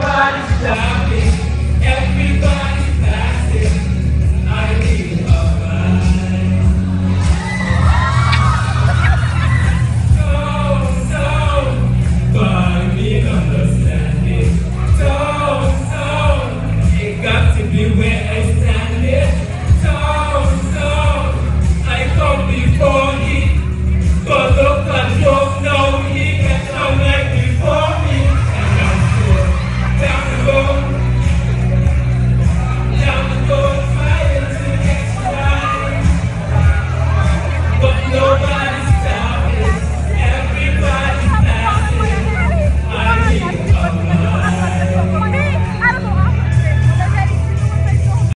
Nobody's stopping. Everybody.